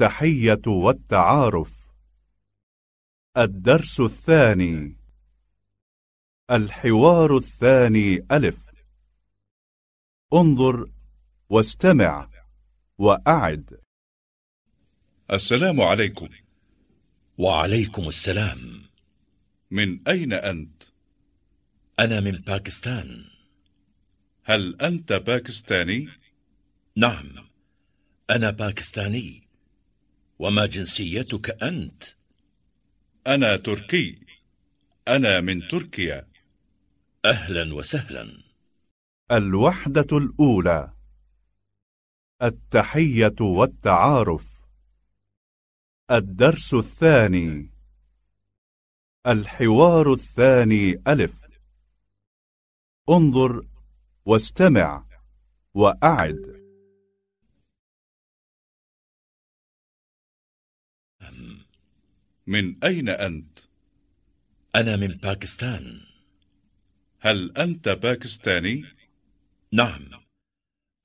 التحية والتعارف. الدرس الثاني. الحوار الثاني ألف. انظر واستمع وأعد. السلام عليكم. وعليكم السلام. من أين أنت؟ أنا من باكستان. هل أنت باكستاني؟ نعم أنا باكستاني. وما جنسيتك أنت؟ أنا تركي. أنا من تركيا. أهلا وسهلا. الوحدة الأولى. التحية والتعارف. الدرس الثاني. الحوار الثاني ألف. انظر واستمع وأعد. من أين أنت؟ أنا من باكستان هل أنت باكستاني؟ نعم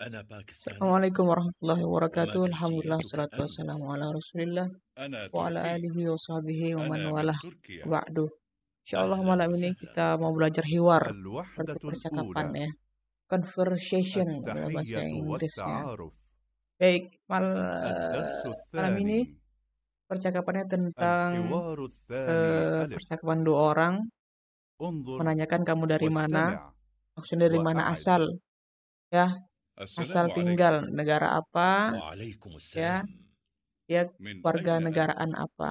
أنا باكستاني Assalamualaikum warahmatullahi wabarakatuh. وما Alhamdulillah جنسيتك salatu أنت؟ wassalamu ala rasulillah أنا wa ala تركي alihi wa sahbihi wa man أنا walah. من تركيا Ba'du. Insyaallah أهلا malam ini وسهلا kita mau belajar hiwar, الوحدة berarti percakapan الأولى ya. Conversation dalam bahasa التحية Inggrisnya. والتعارف Baik, mal, الدرس malam ini الثاني percakapannya tentang الحوار الثاني eh, ألف percakapan dua orang انظر menanyakan kamu dari mana, واستمع maksudnya dari mana وأعد asal, ya, asal السلام عليكم tinggal, negara apa, وعليكم ya, السلام dia من warga أين أنت؟ negaraan apa.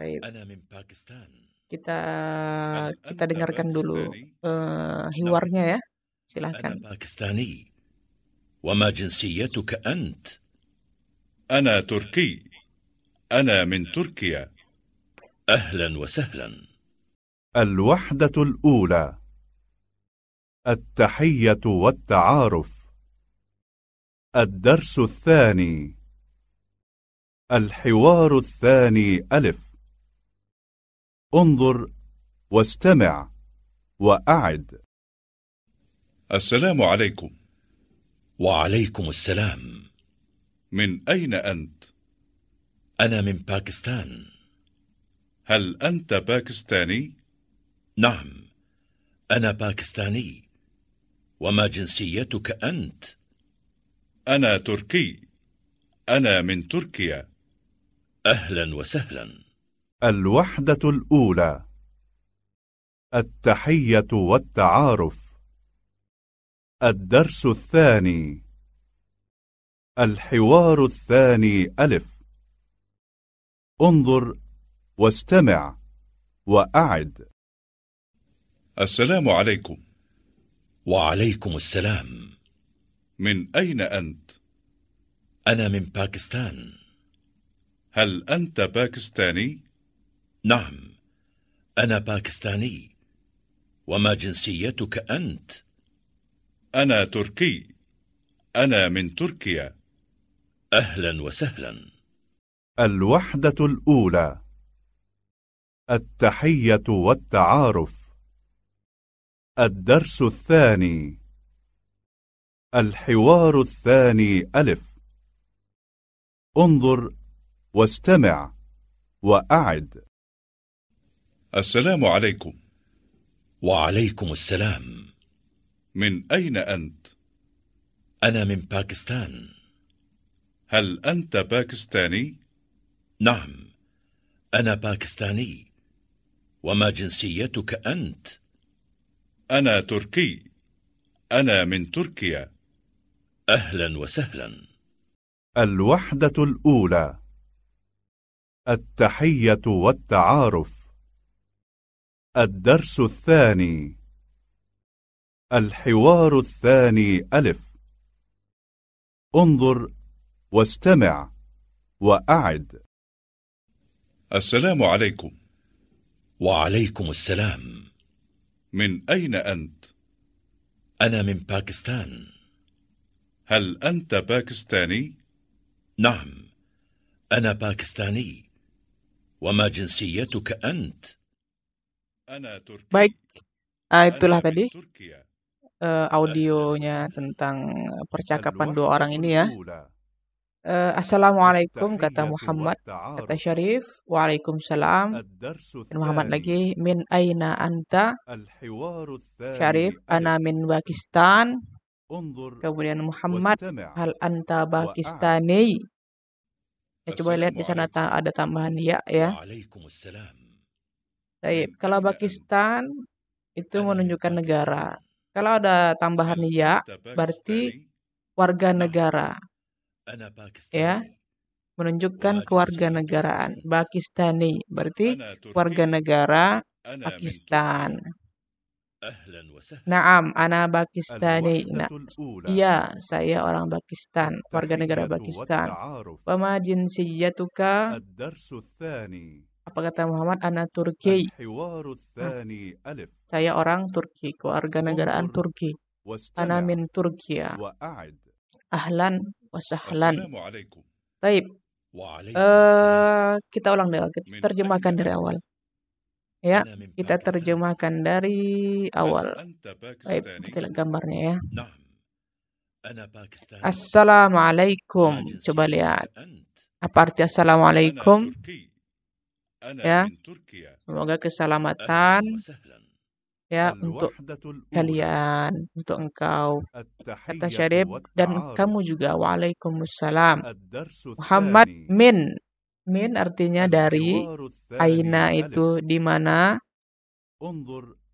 Baik, أنا من باكستان kita هل kita أنت dengarkan dulu باكستاني؟ eh, نعم hiwarnya ya. أنا Silahkan. باكستاني وما جنسيتك أنت؟ أنا تركي أنا من تركيا. أهلا وسهلا. الوحدة الأولى. التحية والتعارف. الدرس الثاني. الحوار الثاني ألف. انظر واستمع وأعد. السلام عليكم. وعليكم السلام. من أين أنت؟ أنا من باكستان. هل أنت باكستاني؟ نعم أنا باكستاني. وما جنسيتك أنت؟ أنا تركي. أنا من تركيا. أهلا وسهلا. الوحدة الأولى. التحية والتعارف. الدرس الثاني. الحوار الثاني ألف. انظر واستمع وأعد. السلام عليكم. وعليكم السلام. من أين أنت؟ أنا من باكستان. هل أنت باكستاني؟ نعم أنا باكستاني. وما جنسيتك أنت؟ أنا تركي. أنا من تركيا. أهلا وسهلا. الوحدة الأولى. التحية والتعارف. الدرس الثاني. الحوار الثاني ألف. انظر واستمع وأعد. السلام عليكم. وعليكم السلام. من أين أنت؟ أنا من باكستان. هل أنت باكستاني؟ نعم أنا باكستاني. وما جنسيتك أنت؟ أنا تركي. أنا من تركيا. أهلا وسهلا. الوحدة الأولى. التحية والتعارف. الدرس الثاني. الحوار الثاني ألف. انظر واستمع وأعد. السلام عليكم وعليكم السلام من أين أنت؟ أنا من باكستان هل أنت باكستاني؟ نعم أنا باكستاني وما جنسيتك أنت؟ أنا تركي Baik, ah, أنا itulah من tadi تركيا eh, audionya tentang percakapan dua orang ini ya. Uh, Assalamualaikum kata Muhammad kata Syarif. Waalaikumsalam. Dan Muhammad lagi. Min aina anta? Syarif ana min Pakistan. Kemudian Muhammad hal anta Pakistani? Ya, coba lihat di sana ta ada tambahan ya ya. Baik, kalau Pakistan itu menunjukkan negara. Kalau ada tambahan ya berarti warga negara ya menunjukkan kewarganegaraan Pakistani berarti warga negara Pakistan. Naam, ana Pakistani. Na iya, saya orang Pakistan, warga negara Pakistan. Wama jinsiyatuka? Apa kata Muhammad? Ana Turki. Saya orang Turki, kewarganegaraan Turki. Ana min Turki. Ya. Ahlan wa sahlan. السلام عليكم Baik, وعليكم eh السلام kita ulang deh, kita من أين terjemahkan dari أنت؟ awal. Ya, أنا من kita باكستان terjemahkan dari هل awal. أنت Baik, kita باكستاني؟ lihat gambarnya ya. نعم أنا باكستاني Assalamualaikum. وما Coba lihat. جنسيتك أنت Apa arti أنا Assalamualaikum? تركي أنا Ya, من تركيا semoga أهلا keselamatan وسهلا ya untuk kalian untuk engkau. Kata Syarif dan kamu juga waalaikumsalam. Muhammad min. Min artinya dari aina itu di mana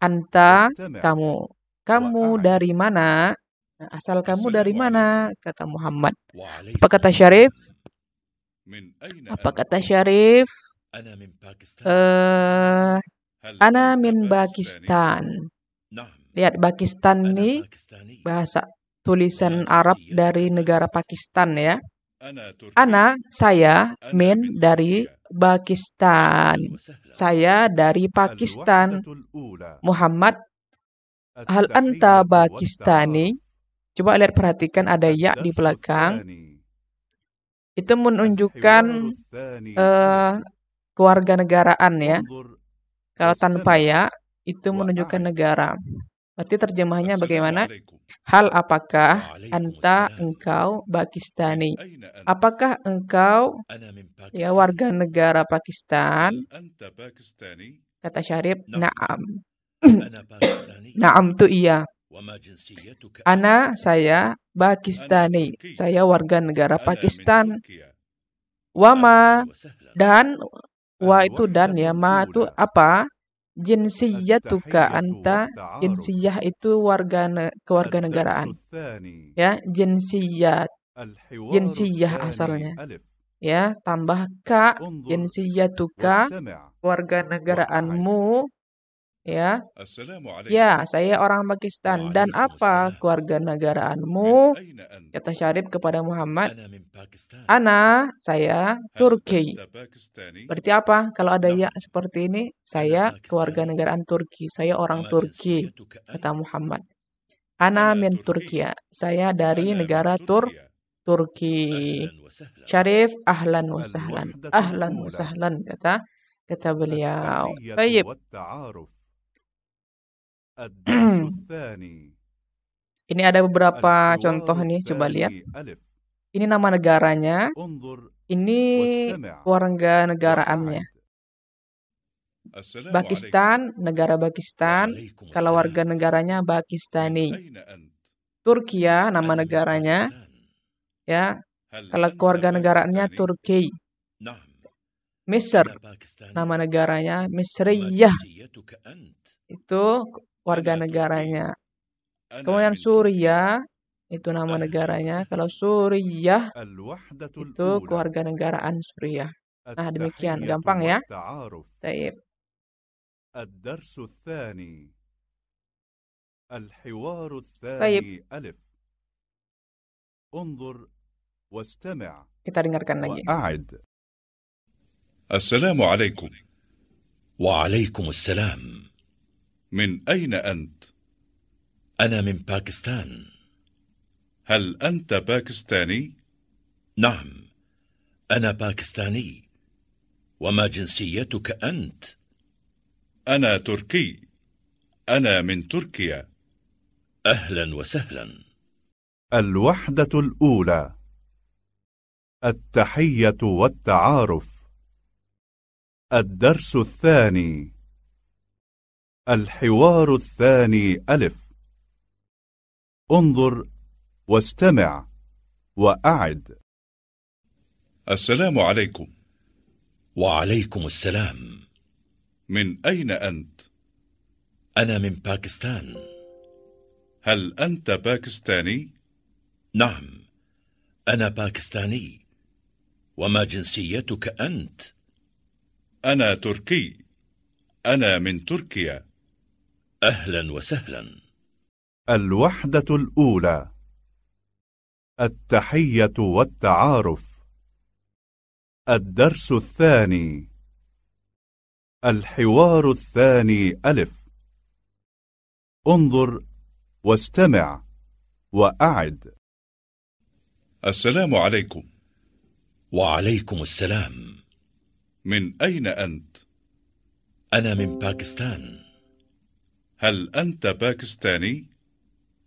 anta kamu. kamu dari mana? Nah, asal kamu dari mana? Kata Muhammad. Apa kata Syarif? Apa kata Syarif? Eh uh, Ana min Pakistan. Lihat Pakistan ini bahasa tulisan Arab dari negara Pakistan ya. Ana saya min dari Pakistan. Saya dari Pakistan. Muhammad hal anta Pakistani? Coba lihat perhatikan ada ya di belakang. Itu menunjukkan uh, kewarganegaraan ya. انظر Kalau tanpa واستمع ya, itu menunjukkan وأعد negara. Berarti terjemahnya السلام bagaimana? عليكم Hal apakah وعليكم anta السلام engkau من Pakistani? أين أنت؟ Apakah engkau أنا من ya باكستان warga negara Pakistan? هل أنت باكستاني؟ Kata Syarif, نعم naam. أنا باكستاني Naam tu iya. وما جنسيتك أنت Ana, saya أنا Pakistani. تركي Saya warga negara أنا من Pakistan. تركيا Wama أهلا وسهلا dan Wa itu dan ya, ma itu apa? jinsiyah tuka anta. Jinsiyah itu warga ne, kewarganegaraan ya jinsiyah jinsiyah asalnya. Ya tambah ka. Jinsiyatuka warga negaraanmu. Ya. Ya, saya orang Pakistan. Dan apa keluarga negaraanmu? Kata Syarif kepada Muhammad. Ana, saya Turki. Berarti apa? Kalau ada ya seperti ini, saya keluarga negaraan Turki. Saya orang Turki, kata Muhammad. Ana min Turkiya. Saya dari negara Tur Turki. Syarif ahlan wa sahlan. Ahlan wa sahlan kata kata beliau. Baik. Ini ada beberapa contoh الحوار nih, coba lihat. الثاني ألف Ini nama negaranya, انظر ini واستمع warga negaraannya. وأعد السلام عليكم Pakistan, negara Pakistan. وعليكم Kalau السلام warga negaranya من Pakistani. أين أنت؟ Turkiya, nama أنا من negaranya, باكستان ya. هل Kalau أنت keluarga negaraannya باكستاني؟ Turki. نعم Misr, أنا باكستاني nama negaranya وما Misriyah. جنسيتك أنت Itu warga أنا تركي negaranya. أنا Kemudian من تركيا Suriah, itu nama أهلا negaranya. وسهلا Kalau Suriah, الوحدة itu الأولى keluarga negaraan Suriah. Nah, demikian. التحية Gampang ya. والتعارف Taib. الدرس الثاني الحوار Taib. الثاني ألف انظر واستمع Kita dengarkan lagi. وأعد السلام عليكم وعليكم السلام من أين أنت؟ أنا من باكستان. هل أنت باكستاني؟ نعم أنا باكستاني. وما جنسيتك أنت؟ أنا تركي. أنا من تركيا. أهلا وسهلا. الوحدة الأولى. التحية والتعارف. الدرس الثاني. الحوار الثاني ألف. انظر واستمع وأعد. السلام عليكم. وعليكم السلام. من أين أنت؟ أنا من باكستان. هل أنت باكستاني؟ نعم أنا باكستاني. وما جنسيتك أنت؟ أنا تركي. أنا من تركيا. أهلا وسهلا. الوحدة الأولى. التحية والتعارف. الدرس الثاني. الحوار الثاني ألف. انظر واستمع وأعد. السلام عليكم. وعليكم السلام. من أين أنت؟ أنا من باكستان. هل أنت باكستاني؟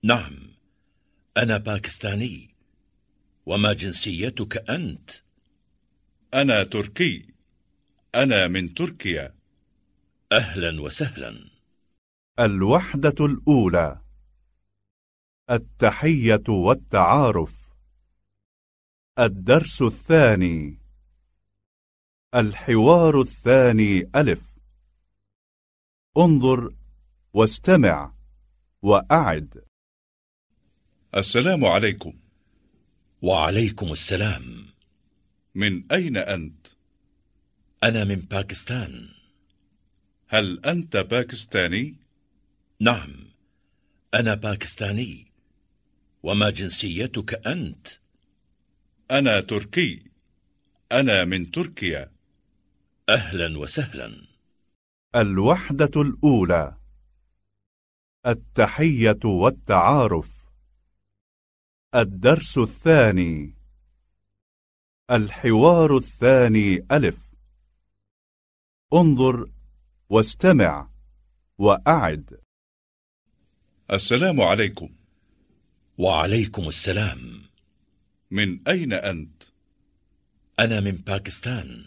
نعم أنا باكستاني. وما جنسيتك أنت؟ أنا تركي. أنا من تركيا. أهلا وسهلا. الوحدة الأولى. التحية والتعارف. الدرس الثاني. الحوار الثاني ألف. انظر واستمع وأعد. السلام عليكم. وعليكم السلام. من أين أنت؟ أنا من باكستان. هل أنت باكستاني؟ نعم أنا باكستاني. وما جنسيتك أنت؟ أنا تركي. أنا من تركيا. أهلا وسهلا. الوحدة الأولى. التحية والتعارف. الدرس الثاني. الحوار الثاني ألف. انظر واستمع وأعد. السلام عليكم. وعليكم السلام. من أين أنت؟ أنا من باكستان.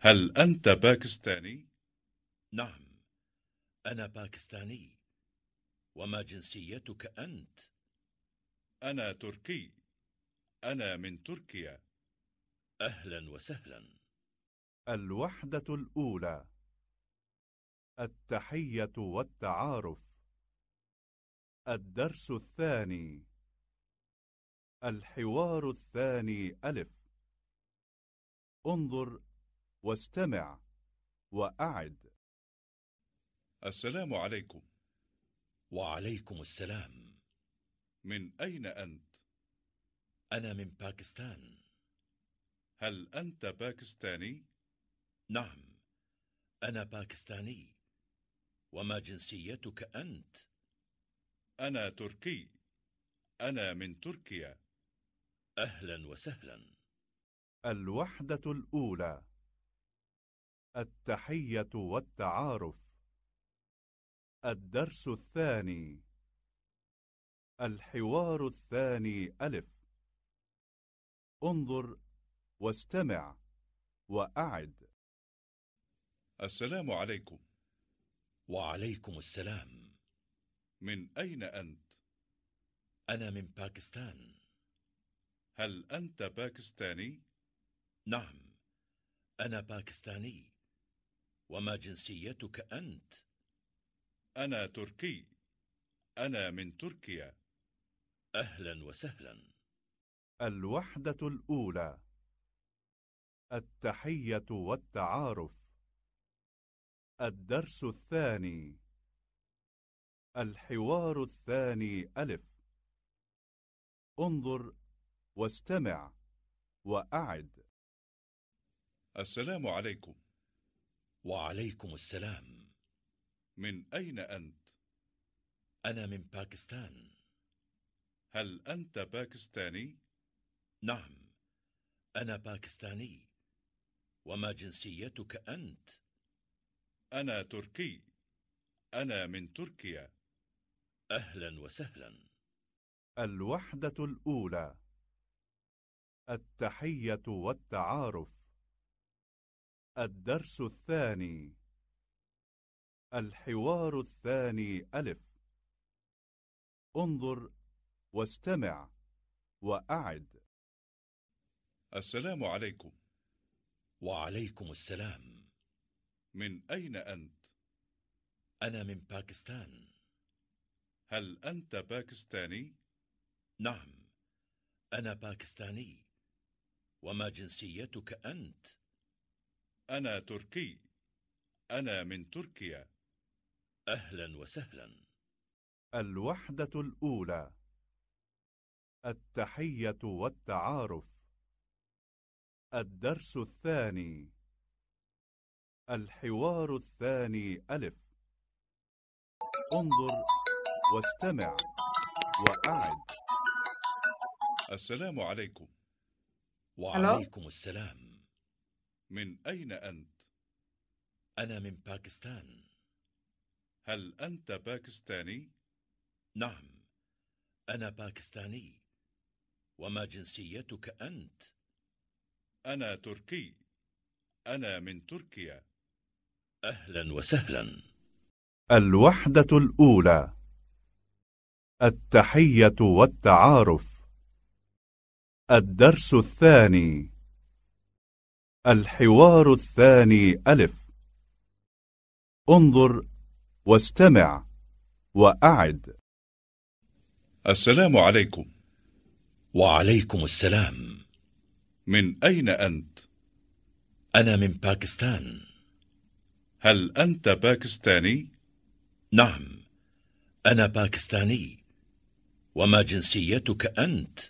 هل أنت باكستاني؟ نعم أنا باكستاني. وما جنسيتك أنت؟ أنا تركي. أنا من تركيا. أهلا وسهلا. الوحدة الأولى. التحية والتعارف. الدرس الثاني. الحوار الثاني ألف. انظر واستمع وأعد. السلام عليكم. وعليكم السلام. من أين أنت؟ أنا من باكستان. هل أنت باكستاني؟ نعم أنا باكستاني. وما جنسيتك أنت؟ أنا تركي. أنا من تركيا. أهلا وسهلا. الوحدة الأولى. التحية والتعارف. الدرس الثاني. الحوار الثاني ألف. انظر واستمع وأعد. السلام عليكم. وعليكم السلام. من أين أنت؟ أنا من باكستان. هل أنت باكستاني؟ نعم أنا باكستاني. وما جنسيتك أنت؟ أنا تركي. أنا من تركيا. أهلا وسهلا. الوحدة الأولى. التحية والتعارف. الدرس الثاني. الحوار الثاني ألف. انظر واستمع وأعد. السلام عليكم. وعليكم السلام. من أين أنت؟ أنا من باكستان. هل أنت باكستاني؟ نعم أنا باكستاني. وما جنسيتك أنت؟ أنا تركي. أنا من تركيا. أهلا وسهلا. الوحدة الأولى. التحية والتعارف. الدرس الثاني. الحوار الثاني ألف. انظر واستمع وأعد. السلام عليكم. وعليكم السلام. من أين أنت؟ أنا من باكستان. هل أنت باكستاني؟ نعم أنا باكستاني. وما جنسيتك أنت؟ أنا تركي. أنا من تركيا. أهلا وسهلا. الوحدة الأولى. التحية والتعارف. الدرس الثاني. الحوار الثاني ألف. انظر واستمع وأعد. السلام عليكم. وعليكم السلام. من أين أنت؟ أنا من باكستان. هل أنت باكستاني؟ نعم أنا باكستاني. وما جنسيتك أنت؟ أنا تركي. أنا من تركيا. أهلا وسهلا. الوحدة الأولى. التحية والتعارف. الدرس الثاني. الحوار الثاني ألف. انظر واستمع وأعد. السلام عليكم. وعليكم السلام. من أين أنت؟ أنا من باكستان. هل أنت باكستاني؟ نعم أنا باكستاني. وما جنسيتك أنت؟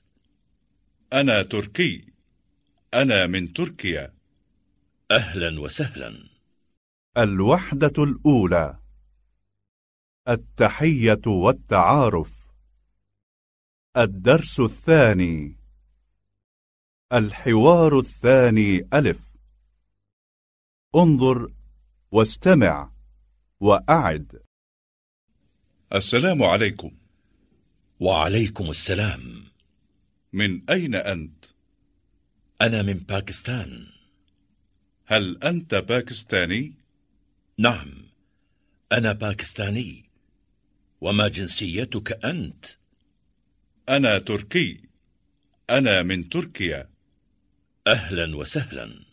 أنا تركي. أنا من تركيا. أهلا وسهلا. الوحدة الأولى. التحية والتعارف. الدرس الثاني. الحوار الثاني ألف. انظر واستمع وأعد. السلام عليكم. وعليكم السلام. من أين أنت؟ أنا من باكستان. هل أنت باكستاني؟ نعم أنا باكستاني. وما جنسيتك أنت؟ أنا تركي. أنا من تركيا. أهلا وسهلا.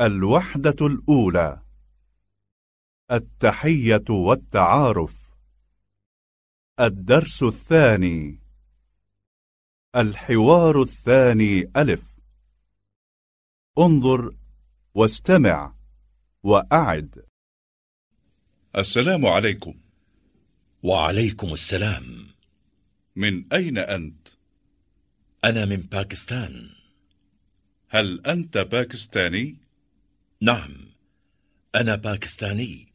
الوحدة الأولى. التحية والتعارف. الدرس الثاني. الحوار الثاني ألف. انظر واستمع وأعد. السلام عليكم. وعليكم السلام. من أين أنت؟ أنا من باكستان. هل أنت باكستاني؟ نعم أنا باكستاني.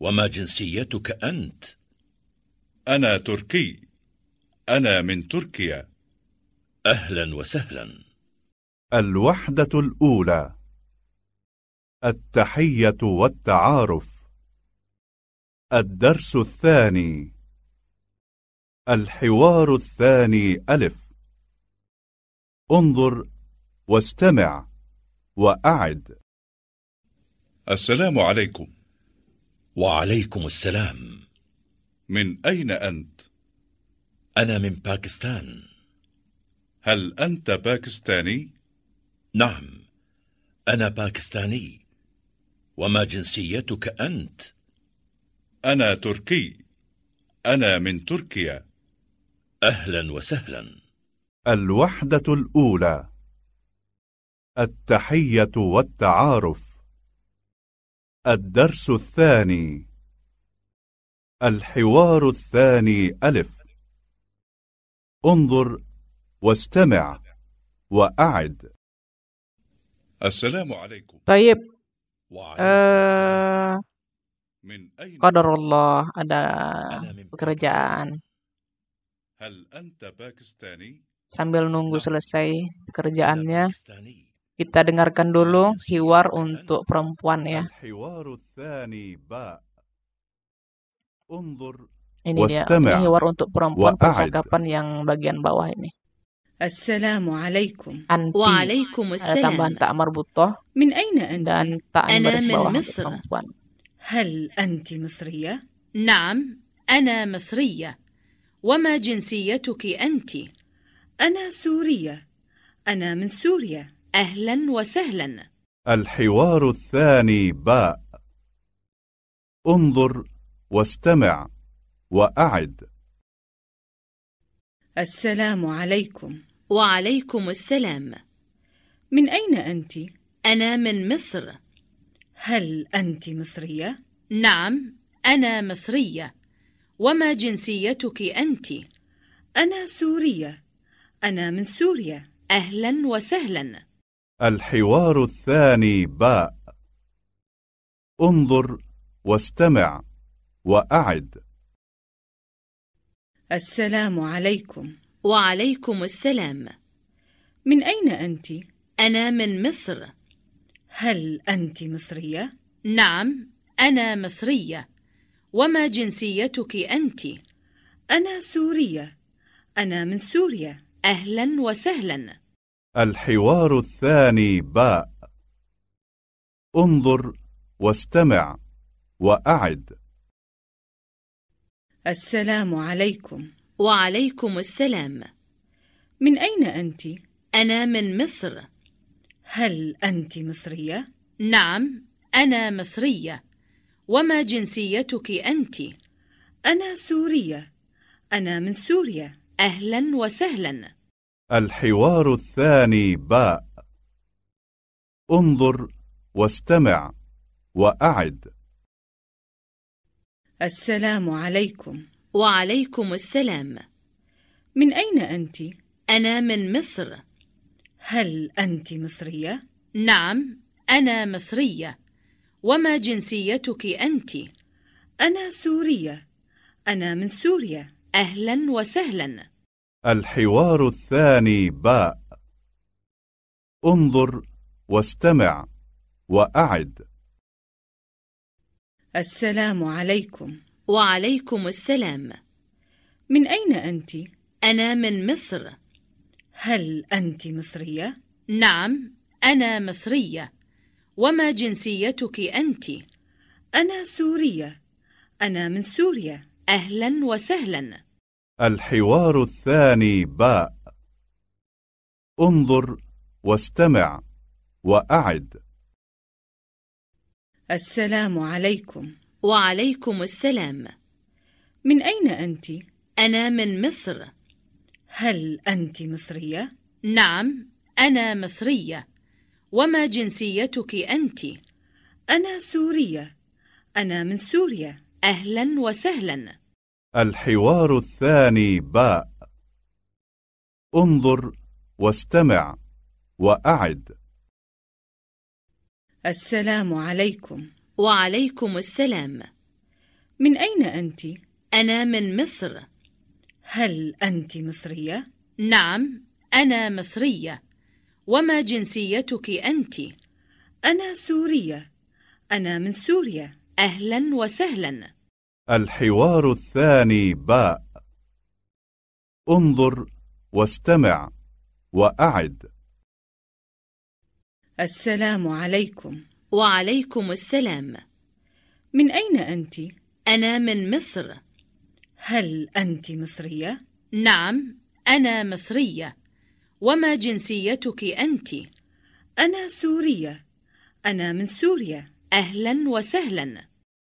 وما جنسيتك أنت؟ أنا تركي. أنا من تركيا. أهلا وسهلا. الوحدة الأولى. التحية والتعارف. الدرس الثاني. الحوار الثاني ألف. انظر واستمع وأعد. السلام عليكم. وعليكم السلام. من أين أنت؟ أنا من باكستان. هل أنت باكستاني؟ نعم أنا باكستاني. وما جنسيتك أنت؟ أنا تركي. أنا من تركيا. أهلا وسهلا. الوحدة الأولى. التحية والتعارف. الدرس الثاني. الحوار الثاني ألف. انظر واستمع وأعد. السلام عليكم. طيب. وعليكم qadarullah ada أنا من pekerjaan هل أنت باكستاني؟ sambil nunggu selesai أنا pekerjaannya باكستاني kita dengarkan dulu hiwar untuk perempuan ya الحوار الثاني باء انظر ini dia واستمع ini hiwar untuk perempuan وأعد. percakapan yang bagian bawah ini السلام عليكم anti وعليكم ada tambahan السلام tak marbutoh من أين أنت؟ dan tak yang أنا baris من bawah untuk مصر. هل أنت مصرية؟ نعم أنا مصرية. وما جنسيتك أنت؟ أنا سورية. أنا من سوريا. أهلا وسهلا. الحوار الثاني باء. انظر واستمع وأعد. السلام عليكم. وعليكم السلام. من أين أنت؟ أنا من مصر. هل أنت مصرية؟ نعم أنا مصرية. وما جنسيتك أنت؟ أنا سورية. أنا من سوريا. أهلا وسهلا. الحوار الثاني باء. انظر واستمع وأعد. السلام عليكم. وعليكم السلام. من أين أنت؟ أنا من مصر. هل أنت مصرية؟ نعم أنا مصرية. وما جنسيتك أنت؟ أنا سورية. أنا من سوريا. أهلا وسهلا. الحوار الثاني باء. انظر واستمع وأعد. السلام عليكم. وعليكم السلام. من أين أنت؟ أنا من مصر. هل أنت مصرية؟ نعم أنا مصرية. وما جنسيتك أنت؟ أنا سورية. أنا من سوريا. أهلا وسهلا. الحوار الثاني باء. انظر واستمع وأعد. السلام عليكم. وعليكم السلام. من أين أنت؟ أنا من مصر. هل أنت مصرية؟ نعم أنا مصرية. وما جنسيتك أنت؟ أنا سورية. أنا من سوريا. أهلا وسهلا. الحوار الثاني باء. انظر واستمع وأعد. السلام عليكم. وعليكم السلام. من أين أنت؟ أنا من مصر. هل أنت مصرية؟ نعم أنا مصرية. وما جنسيتك أنت؟ أنا سورية. أنا من سوريا. أهلا وسهلا. الحوار الثاني باء. انظر واستمع وأعد. السلام عليكم. وعليكم السلام. من أين أنت؟ أنا من مصر. هل أنت مصرية؟ نعم أنا مصرية. وما جنسيتك أنت؟ أنا سورية. أنا من سوريا. أهلا وسهلا. الحوار الثاني باء. انظر واستمع وأعد. السلام عليكم. وعليكم السلام. من أين أنت؟ أنا من مصر. هل أنت مصرية؟ نعم أنا مصرية. وما جنسيتك أنت؟ أنا سورية. أنا من سوريا. أهلا وسهلا. الحوار الثاني باء. انظر واستمع وأعد. السلام عليكم. وعليكم السلام. من أين أنت؟ أنا من مصر. هل أنت مصرية؟ نعم أنا مصرية. وما جنسيتك أنت؟ أنا سورية. أنا من سوريا. أهلا وسهلا.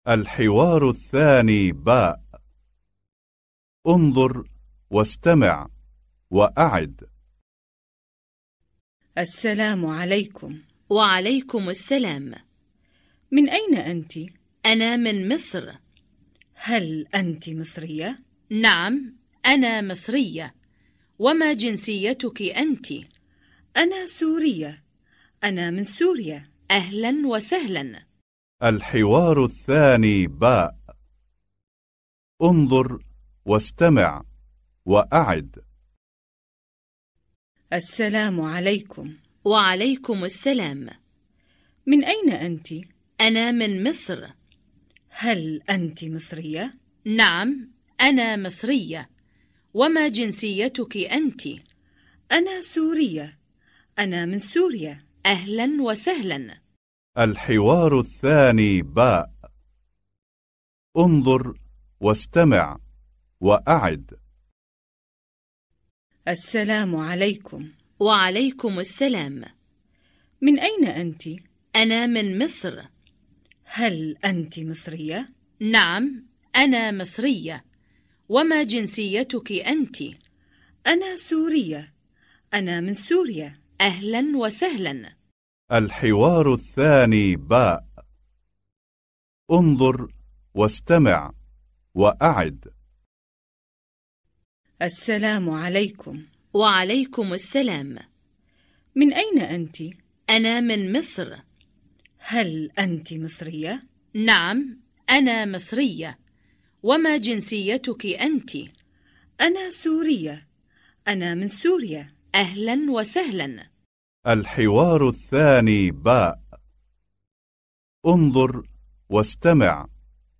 الحوار الثاني باء. انظر واستمع وأعد. السلام عليكم. وعليكم السلام. من أين أنت؟ أنا من مصر. هل أنت مصرية؟ نعم أنا مصرية. وما جنسيتك أنت؟ أنا سورية. أنا من سوريا. أهلا وسهلا. الحوار الثاني باء. انظر واستمع وأعد. السلام عليكم. وعليكم السلام. من أين أنت؟ أنا من مصر. هل أنت مصرية؟ نعم أنا مصرية. وما جنسيتك أنت؟ أنا سورية. أنا من سوريا. أهلا وسهلا. الحوار الثاني باء. انظر واستمع وأعد. السلام عليكم. وعليكم السلام. من أين أنت؟ أنا من مصر. هل أنت مصرية؟ نعم أنا مصرية. وما جنسيتك أنت؟ أنا سورية. أنا من سوريا. أهلا وسهلا. الحوار الثاني باء. انظر واستمع وأعد. السلام عليكم. وعليكم السلام. من أين أنت؟ أنا من مصر. هل أنت مصرية؟ نعم أنا مصرية. وما جنسيتك أنت؟ أنا سورية. أنا من سوريا. أهلا وسهلا. الحوار الثاني باء. انظر واستمع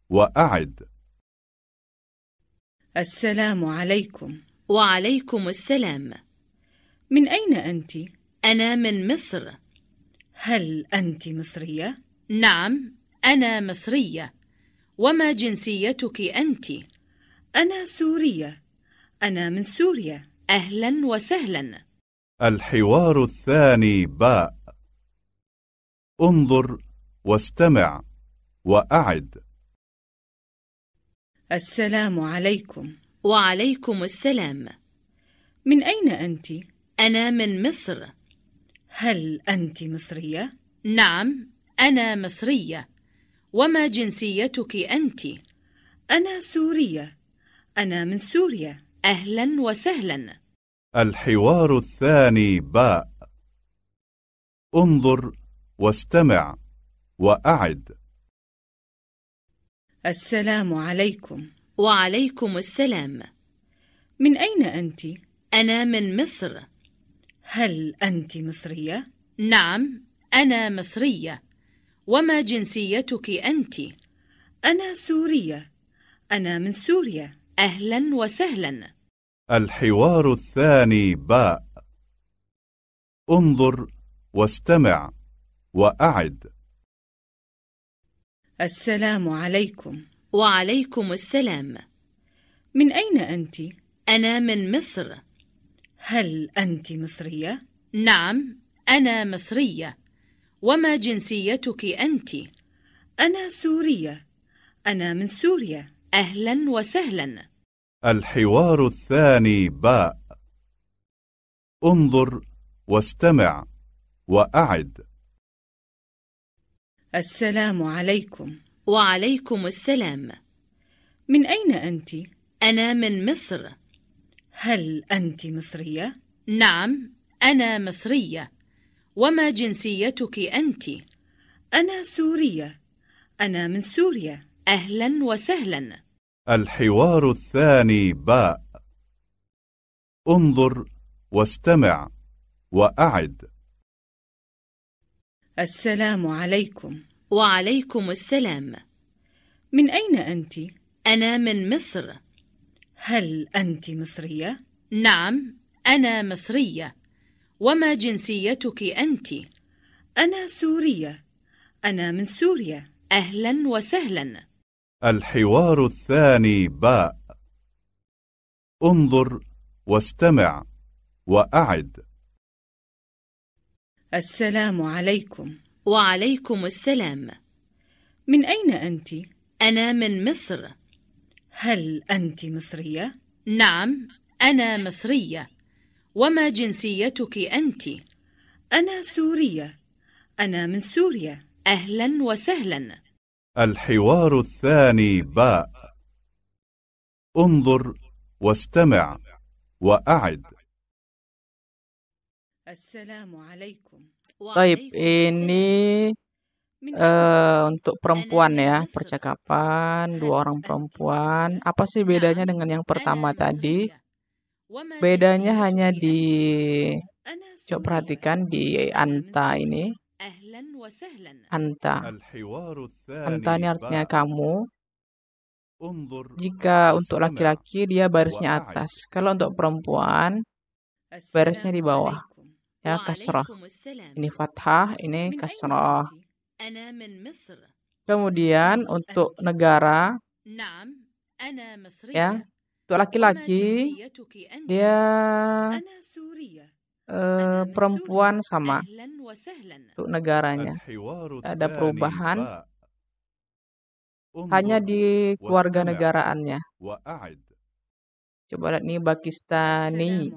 وأعد. السلام عليكم. وعليكم السلام. من أين أنت؟ أنا من مصر. هل أنت مصرية؟ نعم أنا مصرية. وما جنسيتك أنت؟ أنا سورية. أنا من سوريا. أهلا وسهلا. الحوار الثاني باء. انظر واستمع وأعد. السلام عليكم. وعليكم السلام. من أين أنت؟ أنا من مصر. هل أنت مصرية؟ نعم أنا مصرية. وما جنسيتك أنت؟ أنا سورية. أنا من سوريا. أهلا وسهلا. الحوار الثاني باء. انظر واستمع وأعد. السلام عليكم. وعليكم السلام. من أين أنت؟ أنا من مصر. هل أنت مصرية؟ نعم أنا مصرية. وما جنسيتك أنت؟ أنا سورية. أنا من سوريا. أهلا وسهلا. الحوار الثاني باء. انظر واستمع وأعد. السلام عليكم. وعليكم السلام. من أين أنت؟ أنا من مصر. هل أنت مصرية؟ نعم أنا مصرية. وما جنسيتك أنت؟ أنا سورية. أنا من سوريا. أهلا وسهلا. الحوار الثاني باء. انظر واستمع وأعد. السلام عليكم. وعليكم السلام. من أين أنت؟ أنا من مصر. هل أنت مصرية؟ نعم أنا مصرية. وما جنسيتك أنت؟ أنا سورية. أنا من سوريا. أهلا وسهلا. الحوار الثاني باء. انظر واستمع وأعد. السلام عليكم. وعليكم السلام. من أين أنت؟ أنا من مصر. هل أنت مصرية؟ نعم أنا مصرية. وما جنسيتك أنت؟ أنا سورية. أنا من سوريا. أهلا وسهلا. الحوار الثاني باء. انظر واستمع وأعد. السلام عليكم. وعليكم السلام. من أين أنت؟ أنا من مصر. هل أنت مصرية؟ نعم أنا مصرية. وما جنسيتك أنت؟ أنا سورية. أنا من سوريا. أهلا وسهلا. الحوار الثاني باء. انظر واستمع وأعد. السلام عليكم. Taib, وعليكم uh, untuk perempuan ya percakapan dua orang perempuan. apa sih bedanya dengan yang pertama tadi? bedanya hanya di coba perhatikan di anta ini. anta. Anta ini artinya kamu. Jika untuk laki-laki dia barisnya atas. Kalau untuk perempuan barisnya di bawah. Ya kasrah ini fathah ini kasrah Kemudian untuk negara, ya, untuk laki-laki. dia uh, perempuan sama. untuk negaranya. Ada perubahan. hanya di keluarga negaraannya. Coba lihat nih Pakistani.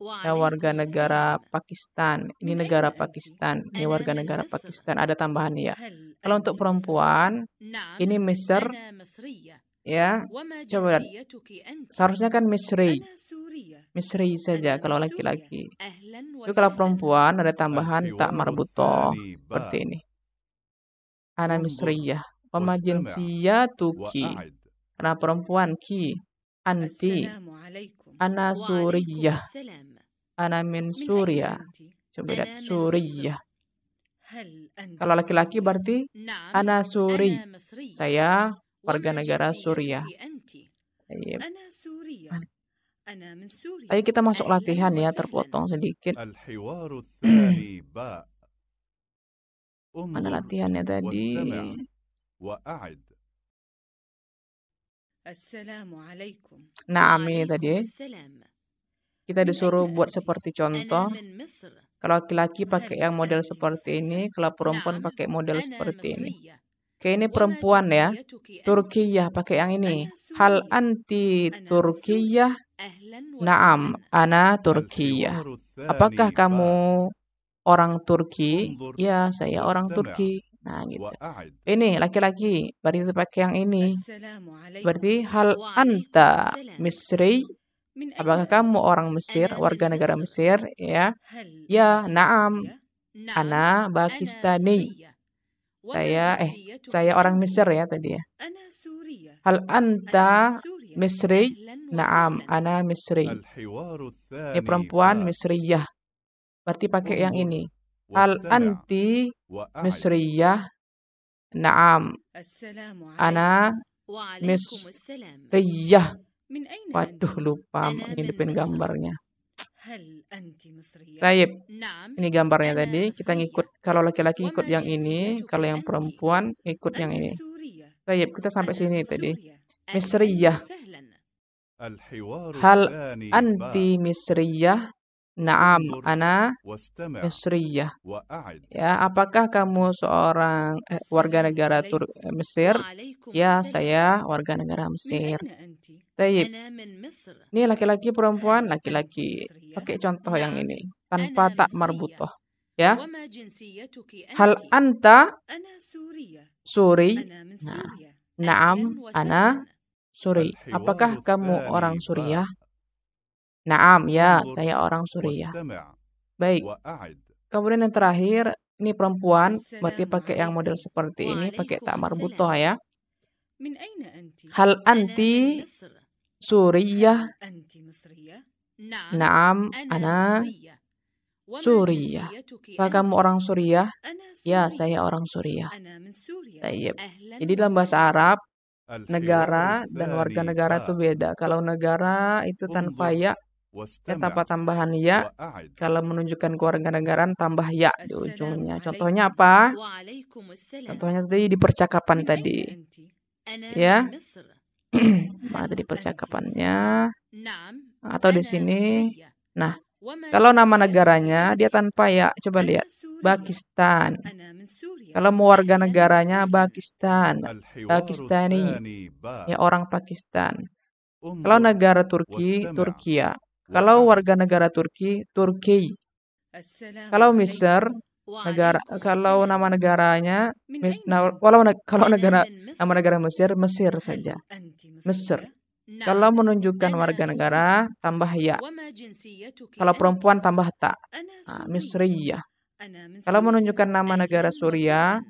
Ya warga وعليكم negara السلام Pakistan. Ini من negara أين أنت؟ Pakistan, ini أنا warga من negara مصر Pakistan. Ada tambahan ya. هل Kalau أنت untuk مصرية؟ perempuan, نعم ini Misr, أنا مصرية ya. وما Coba lihat. جنسيتك أنت Seharusnya kan Misri, أنا سورية Misri saja أنا kalau من سوريا laki-laki. أهلا Tapi kalau وسهلا perempuan ada tambahan tak الحوار marbutoh الثاني seperti باء ini. Ana انظر Misriyah. Wama واستمع jinsiyatuki. وأعد Karena perempuan ki. Anti. السلام عليكم Ana وعليكم Suriyah. السلام Ana min من أين Surya. أنت؟ Coba lihat أنا من مصر Suriyah. هل أنت Kalau laki-laki مصرية؟ berarti نعم Ana Suri. أنا مصرية Saya warga وما negara Suriah. جنسيتك أنت Iya. أنا سورية أنا من سوريا Tadi kita masuk أهلا latihan ya, وسهلا terpotong sedikit. الحوار الثاني باء Mana انظر latihannya tadi? واستمع وأعد السلام عليكم Naam ini وعليكم tadi. kita disuruh buat seperti contoh kalau laki-laki pakai yang model seperti ini kalau perempuan pakai model seperti ini Kayak ini perempuan ya, Turkiyah pakai yang ini. Hal anti Turkiyah, naam, ana Turkiyah. Apakah kamu orang Turki? Ya, saya orang Turki. Nah, gitu. Ini laki-laki, berarti pakai yang ini. Berarti hal anta Misri, من أين Apakah أنت؟ kamu orang Mesir, أنا warga من negara مصر Mesir? Ya. هل Ya, أنت naam. مصرية؟ نعم Ana أنا Pakistani. مصرية وما Saya eh جنسيتك saya orang أنت Mesir ya tadi ya. أنا سورية Hal أنا من anta سوريا Misri? أهلا Naam, وسهلا ana Misri. الحوار Ini الثاني perempuan باء Misriyah. Berarti pakai yang انظر ini. Hal واستمع anti وأعد Misriyah? Naam, السلام عليكم ana وعليكم السلام Misriyah. من أين أنت؟ Waduh, lupa أنا من ngidupin مصر gambarnya. هل أنت مصرية؟ Taib, نعم ini gambarnya أنا tadi. Kita مصرية ngikut, kalau laki-laki ikut وما yang ini, جنسيتك kalau yang أنت perempuan ikut yang أنا ini. سورية Taib, kita sampai أنا sini من tadi. سوريا أهلا Misriyah. وسهلا الحوار Hal الثاني باء anti Misriyah? Naam, انظر ana واستمع Misriyah. وأعد Ya, apakah kamu seorang eh, warga السلام negara Tur عليكم Mesir? وعليكم Ya, السلام saya warga negara من Mesir. أين أنت؟ Taib, أنا من مصر ini laki-laki perempuan, هل أنت laki-laki. مصرية؟ Pakai contoh yang نعم ini, tanpa أنا tak مصرية marbutoh. Ya, وما جنسيتك hal أنت anta أنا سورية Suri? أنا من Nah, سوريا naam, أهلا ana وسهلا Suri. Apakah الحوار kamu orang الثاني باء Suriah? Naam, ya, انظر saya orang Suriah. واستمع Baik. وأعد Kemudian yang terakhir, ini perempuan, berarti السلام pakai yang model عليكم seperti ini, pakai وعليكم tak marbutoh السلام ya. من أين أنت؟ Hal أنا anti من مصر Suriyah? هل أنت مصرية؟ نعم Naam, أنا ana مصرية وما Suriah. جنسيتك Apakah kamu أنت orang Suriah? أنا Ya, سورية saya orang Suriah. أنا من سوريا Tayyib. أهلا Jadi dalam bahasa وسهلا Arab, الحوار negara dan warga الثاني negara itu باء beda. Kalau negara itu tanpa انظر ya, ya tanpa واستمع tambahan ya. وأعد Kalau menunjukkan kewarganegaraan tambah ya di السلام ujungnya. عليكم Contohnya apa? وعليكم السلام Contohnya tadi di percakapan من tadi. أين أنت؟ أنا Ya, من مصر mana هل tadi أنت percakapannya? مصرية؟ نعم Atau di أنا sini. مصرية Nah, وما kalau nama جنسيتك negaranya dia أنت tanpa ya. Coba أنا lihat. سورية Pakistan. أنا من سوريا Kalau mau warga أهلا negaranya وسهلا Pakistan. الحوار Pakistani. الثاني باء Ya orang Pakistan. Kalau انظر negara Turki, واستمع Turkia. Kalau warga negara Turki, Turki. Kalau Mesir, negara kalau nama negaranya walau kalau negara nama negara Mesir Mesir saja. Mesir. Kalau menunjukkan warga negara tambah ya. Kalau perempuan tambah tak nah, kalau menunjukkan nama negara Suria,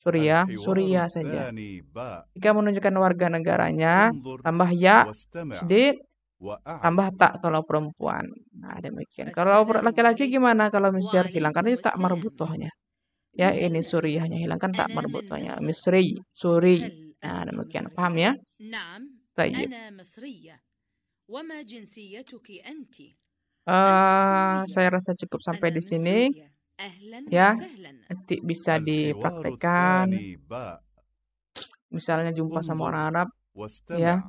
Suria, Suria saja. Jika menunjukkan warga negaranya, tambah ya, sedikit, tambah tak kalau perempuan. Nah, demikian. Kalau laki-laki gimana kalau misir karena itu tak marbutohnya. Ya, ini suriahnya hilang kan tak marbutohnya. Misri, suri. Nah, demikian. Paham ya? Tayyib. Uh, eh, saya rasa cukup sampai di sini. Ya, nanti bisa dipraktekkan. Misalnya jumpa sama orang Arab, ya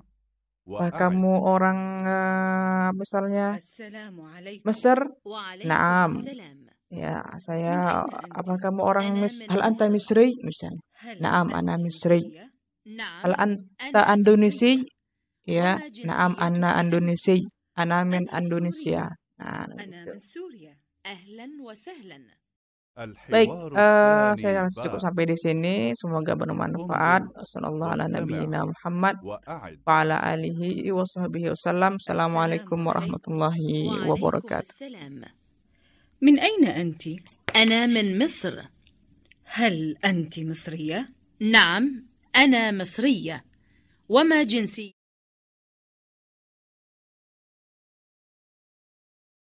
Wah, وأعد kamu orang eh, misalnya السلام عليكم Mesir. وعليكم نعم. السلام Ya, من saya أين أنت؟ apa kamu orang أنا mis من hal anta مصر. Misri misalnya. هل نعم أنا أنت مصري. مصرية؟ نعم Hal anta أنا Indonesia? مصرية Ya, وما naam جنسيتك ana أنت؟ Indonesia. Ana min أنا Indonesia. سورية Nah, أنا gitu. من سوريا أهلا وسهلا Baik, الحوار eh, الثاني saya rasa cukup باء sampai di sini. Semoga bermanfaat. انظر Wassallallahu ala واستمع nabiyyina Muhammad وأعد wa ala alihi wa sahbihi wasallam. Assalamualaikum السلام عليكم warahmatullahi وعليكم wabarakatuh. السلام من أين أنت؟ أنا من مصر هل أنت مصرية؟ نعم أنا مصرية وما جنسي